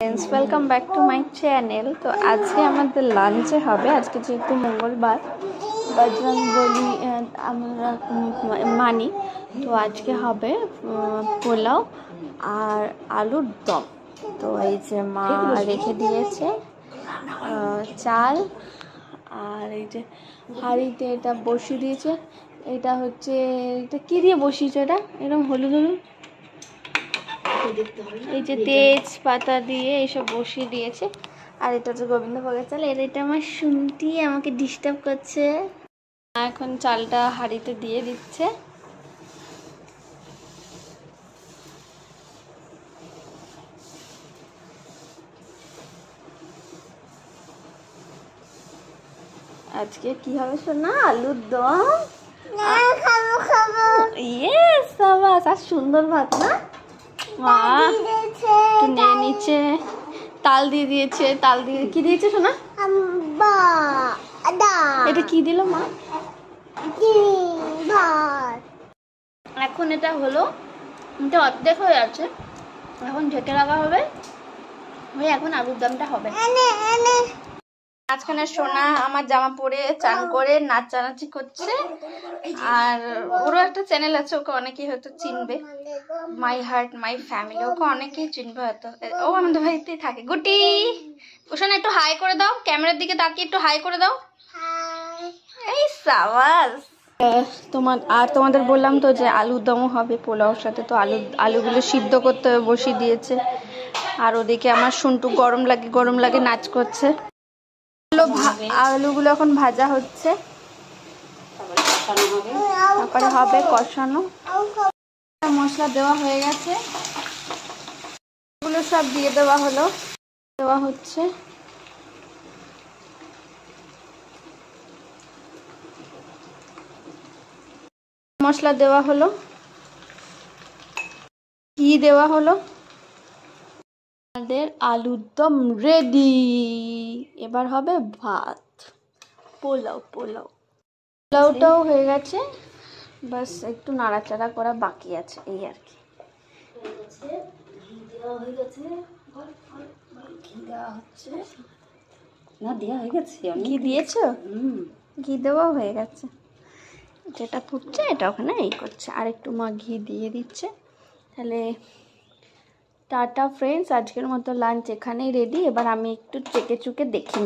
Friends welcome back to my channel তো আজকে আমাদের লাঞ্চে হবে। আজকে যেহেতু মঙ্গলবার বজরং বলি আমরা মানি। তো আজকে হবে পোলাও আর আলুর দম। তো এই যে মা রেখে দিয়েছে চাল। আর এই যে হাঁড়িতে এটা বসিয়ে দিয়েছে। এটা হচ্ছে এটা কী দিয়ে বসিয়েছে এটা? এরকম হলুদ হলুদ? এই যে তেজপাতা দিয়ে এইসব বসিয়ে দিয়েছে। আর এটা হচ্ছে গোবিন্দভোগের চাল। এর এটা আমার শুনতি আমাকে ডিস্টার্ব করছে। এখন চালটা হাঁড়িতে দিয়ে দিচ্ছে। আজকে কি হবে শোনা আলুর দম? খাব খাব। ইয়ে সাবাস আর সুন্দর ভাত না? মা নিয়ে নিচ্ছে তাল। দিয়ে দিয়েছে তাল দিয়ে কি দিয়েছে শোনা এটা কি দিল মা? এখন এটা হলো এটা অর্ধেক হয়ে আছে এখন ঢেকে রাখা হবে এখন আলুর দমটা হবে। মাঝখানে সোনা আমার জামা পরে চান করে নাচানাচি করছে। আর ওরও একটা চ্যানেল আছে, ওকে অনেকেই হয়তো চিনবে। My heart my family okay অনেকেই চিনবে হয়তো। ও আমাদের বাড়িতেই থাকে। গুটি ওখানে একটু হাই করে দাও। ক্যামেরার দিকে তাকিয়ে একটু হাই করে দাও। এই সাবাস। তোমার, আর তোমাদের বললাম তো যে আলুর দমও হবে পোলাওর সাথে, তো আলু, আলুগুলো সিদ্ধ করতে বসিয়ে দিয়েছে। আর ওদিকে আমার শুনটু গরম লাগে গরম লাগে নাচ করছে। আলুগুলো এখন ভাজা হচ্ছে। তারপরে হবে কষানো। মশলা দেওয়া হয়ে গেছে। এগুলো সব দিয়ে দেওয়া হলো। দেওয়া হচ্ছে। মশলা দেওয়া হলো। ঘি দেওয়া হলো। আমাদের আলুর দম রেডি এবার হবে ভাত। পোলাও পোলাও। পোলাওটাও হয়ে গেছে। বাস একটু নাড়াচাড়া করা বাকি আছে এই আর কি। না দেওয়া হয়ে গেছে ঘি দিয়েছ? ঘি দেওয়াও হয়ে গেছে। যেটা ফুটছে এটা ওখানে এই করছে। আর একটু মা ঘি দিয়ে দিচ্ছে। তাহলে টাটা ফ্রেন্ডস আজকের মতো লাঞ্চ এখানেই রেডি এবার আমি একটু চেকে চুকে দেখি